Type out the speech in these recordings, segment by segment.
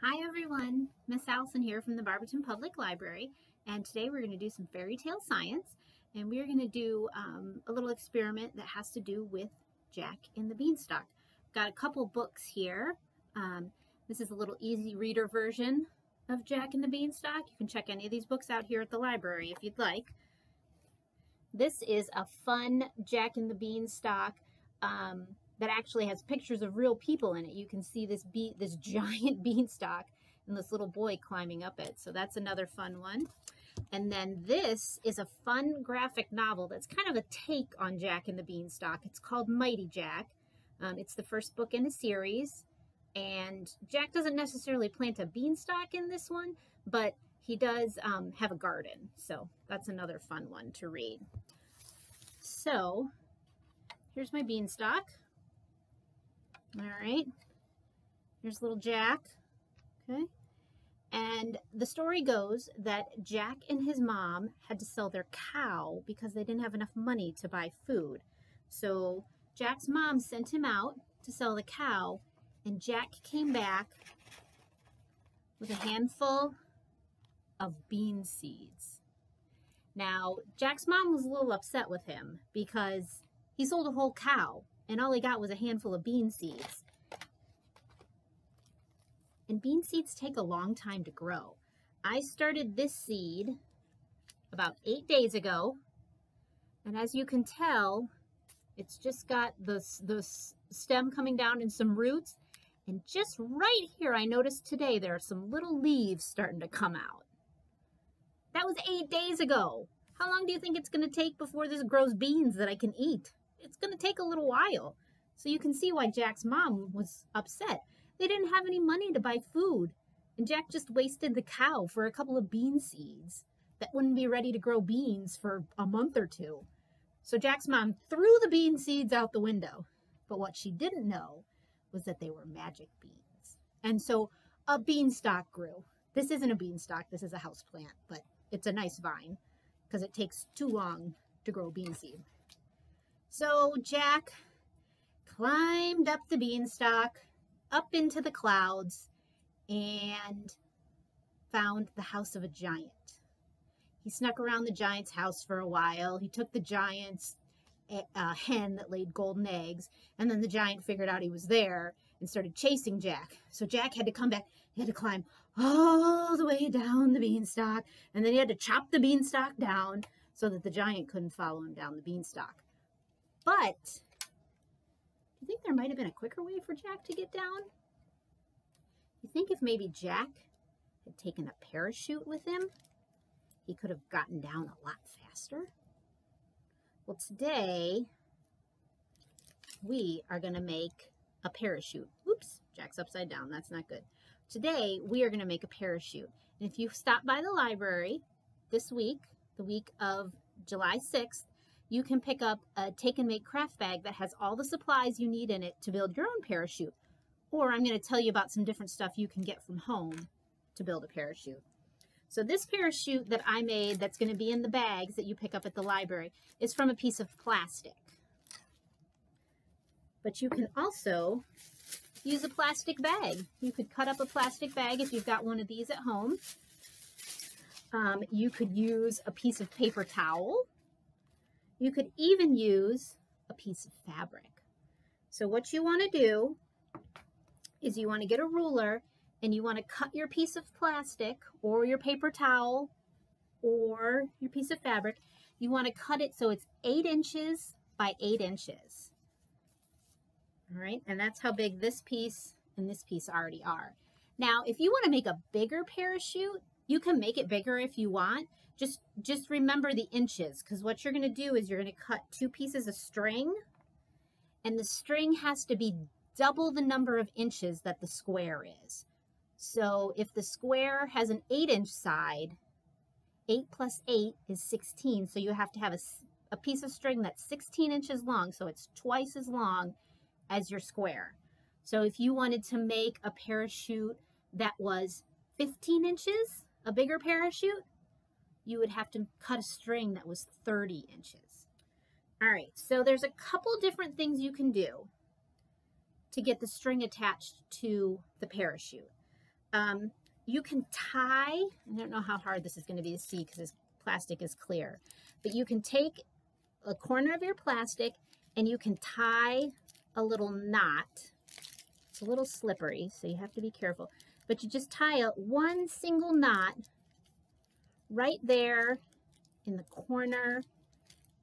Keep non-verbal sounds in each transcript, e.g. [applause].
Hi everyone, Miss Allison here from the Barberton Public Library and today we're going to do some fairy tale science and we're going to do um, a little experiment that has to do with Jack and the Beanstalk. Got a couple books here. Um, this is a little easy reader version of Jack and the Beanstalk. You can check any of these books out here at the library if you'd like. This is a fun Jack and the Beanstalk um, that actually has pictures of real people in it. You can see this be this [laughs] giant beanstalk and this little boy climbing up it. So that's another fun one. And then this is a fun graphic novel that's kind of a take on Jack and the Beanstalk. It's called Mighty Jack. Um, it's the first book in a series. And Jack doesn't necessarily plant a beanstalk in this one, but he does um, have a garden. So that's another fun one to read. So here's my beanstalk. All right. Here's little Jack. Okay. And the story goes that Jack and his mom had to sell their cow because they didn't have enough money to buy food. So Jack's mom sent him out to sell the cow, and Jack came back with a handful of bean seeds. Now, Jack's mom was a little upset with him because he sold a whole cow and all he got was a handful of bean seeds. And bean seeds take a long time to grow. I started this seed about eight days ago. And as you can tell, it's just got the, the stem coming down and some roots. And just right here, I noticed today there are some little leaves starting to come out. That was eight days ago. How long do you think it's going to take before this grows beans that I can eat? It's going to take a little while. So you can see why Jack's mom was upset. They didn't have any money to buy food, and Jack just wasted the cow for a couple of bean seeds that wouldn't be ready to grow beans for a month or two. So Jack's mom threw the bean seeds out the window. But what she didn't know was that they were magic beans. And so a beanstalk grew. This isn't a beanstalk, this is a house plant, but it's a nice vine because it takes too long to grow bean seed. So Jack climbed up the beanstalk, up into the clouds, and found the house of a giant. He snuck around the giant's house for a while. He took the giant's uh, hen that laid golden eggs, and then the giant figured out he was there and started chasing Jack. So Jack had to come back. He had to climb all the way down the beanstalk, and then he had to chop the beanstalk down so that the giant couldn't follow him down the beanstalk. But do you think there might have been a quicker way for Jack to get down? You think if maybe Jack had taken a parachute with him, he could have gotten down a lot faster? Well, today we are going to make a parachute. Oops, Jack's upside down. That's not good. Today we are going to make a parachute. And if you stop by the library this week, the week of July 6th, you can pick up a take and make craft bag that has all the supplies you need in it to build your own parachute. Or I'm going to tell you about some different stuff you can get from home to build a parachute. So this parachute that I made that's going to be in the bags that you pick up at the library is from a piece of plastic. But you can also use a plastic bag. You could cut up a plastic bag if you've got one of these at home. Um, you could use a piece of paper towel you could even use a piece of fabric. So what you want to do is you want to get a ruler and you want to cut your piece of plastic or your paper towel or your piece of fabric. You want to cut it so it's eight inches by eight inches. All right, and that's how big this piece and this piece already are. Now, if you want to make a bigger parachute, you can make it bigger if you want. Just, just remember the inches because what you're going to do is you're going to cut two pieces of string and the string has to be double the number of inches that the square is. So if the square has an 8 inch side, 8 plus 8 is 16. So you have to have a, a piece of string that's 16 inches long. So it's twice as long as your square. So if you wanted to make a parachute that was 15 inches, a bigger parachute, you would have to cut a string that was 30 inches. All right, so there's a couple different things you can do to get the string attached to the parachute. um, you can tie, I don't know how hard this is going to be to see because this plastic is clear, but you can take a corner of your plastic and you can tie a little knot. It's a little slippery, so you have to be careful. But you just tie a one single knot right there in the corner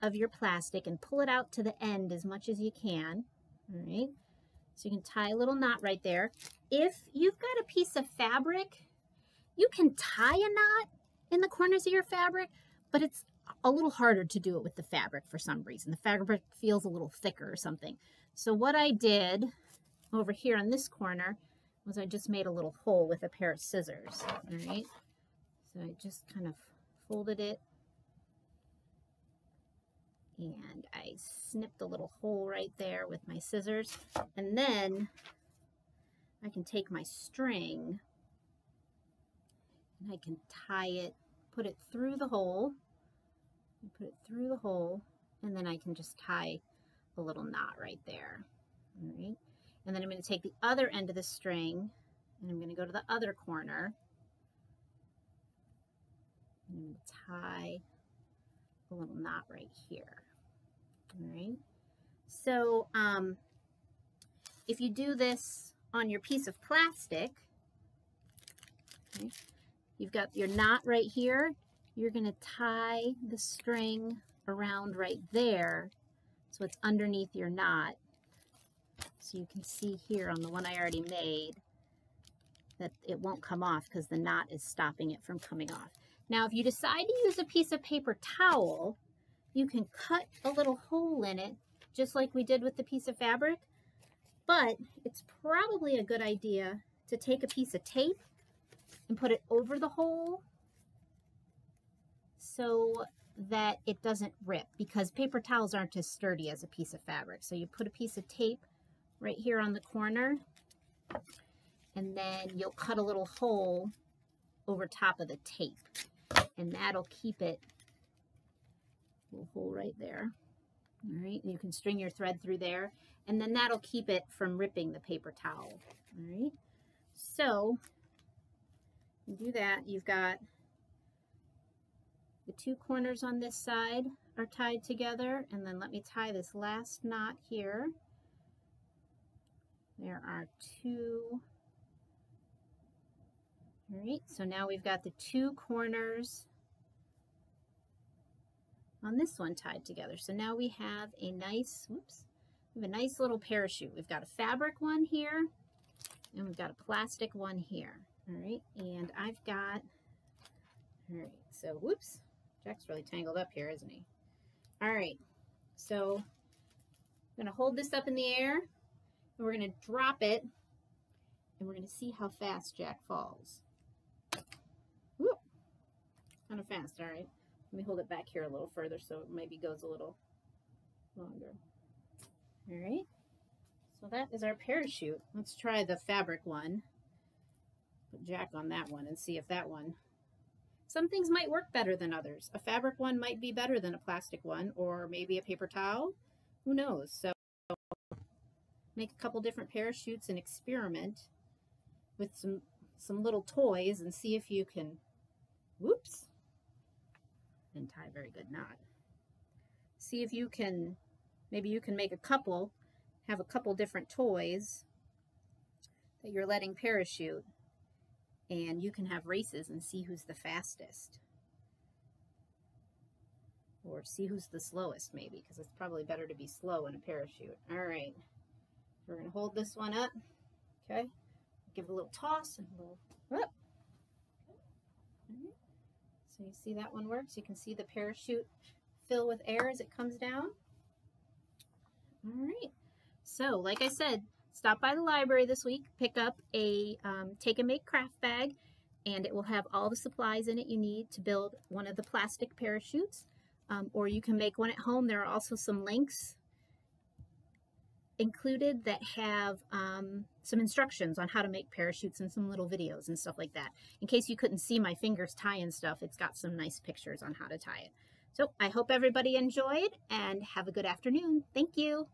of your plastic and pull it out to the end as much as you can. All right. So you can tie a little knot right there. If you've got a piece of fabric, you can tie a knot in the corners of your fabric, but it's a little harder to do it with the fabric for some reason. The fabric feels a little thicker or something. So what I did over here on this corner was I just made a little hole with a pair of scissors. All right. So I just kind of folded it. And I snipped a little hole right there with my scissors. And then I can take my string and I can tie it put it through the hole. Put it through the hole. And then I can just tie a little knot right there. All right. And then I'm going to take the other end of the string and I'm going to go to the other corner I'm going to tie a little knot right here all right. So um, if you do this on your piece of plastic, okay, you've got your knot right here. You're going to tie the string around right there so it's underneath your knot. So you can see here on the one I already made that it won't come off because the knot is stopping it from coming off. Now, if you decide to use a piece of paper towel, you can cut a little hole in it, just like we did with the piece of fabric. But it's probably a good idea to take a piece of tape and put it over the hole so that it doesn't rip because paper towels aren't as sturdy as a piece of fabric. So you put a piece of tape right here on the corner and then you'll cut a little hole over top of the tape and that'll keep it little hole right there. All right, and you can string your thread through there, and then that'll keep it from ripping the paper towel. All right, so do that. You've got the two corners on this side are tied together, and then let me tie this last knot here. There are two. All right, so now we've got the two corners on this one tied together. So now we have a nice, whoops, we have a nice little parachute. We've got a fabric one here, and we've got a plastic one here. All right, and I've got, all right, so whoops, Jack's really tangled up here, isn't he? All right, so I'm gonna hold this up in the air, and we're gonna drop it, and we're gonna see how fast Jack falls. Kind of fast, all right. Let me hold it back here a little further so it maybe goes a little longer. All right. So that is our parachute. Let's try the fabric one. Put Jack on that one and see if that one. Some things might work better than others. A fabric one might be better than a plastic one or maybe a paper towel. Who knows? So make a couple different parachutes and experiment with some some little toys and see if you can whoops and tie a very good knot. See if you can, maybe you can make a couple, have a couple different toys that you're letting parachute and you can have races and see who's the fastest. Or see who's the slowest maybe, because it's probably better to be slow in a parachute. All right, we're gonna hold this one up, okay? Give it a little toss and a little, up. So you see that one works. You can see the parachute fill with air as it comes down. All right. So like I said, stop by the library this week, pick up a um, take and make craft bag, and it will have all the supplies in it you need to build one of the plastic parachutes. Um, or you can make one at home. There are also some links included that have um, some instructions on how to make parachutes and some little videos and stuff like that. In case you couldn't see my fingers tying stuff, it's got some nice pictures on how to tie it. So I hope everybody enjoyed and have a good afternoon. Thank you.